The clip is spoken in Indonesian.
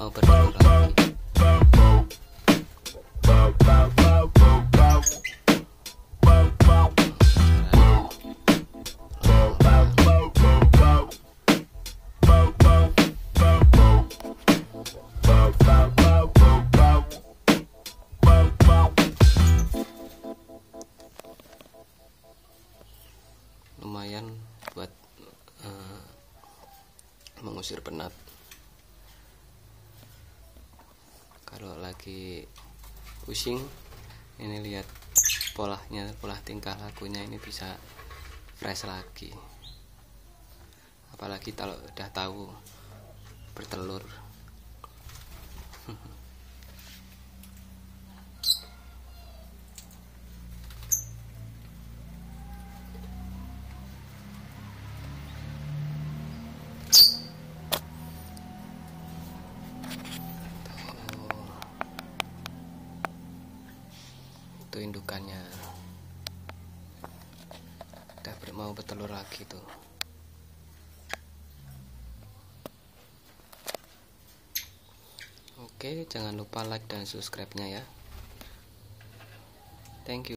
mau lumayan buat uh, mengusir penat. Kalau lagi pusing ini lihat polanya pola tingkah lakunya ini bisa fresh lagi. Apalagi kalau udah tahu bertelur itu indukannya. Udah mau bertelur lagi tuh oke jangan lupa like dan subscribe nya ya. Thank you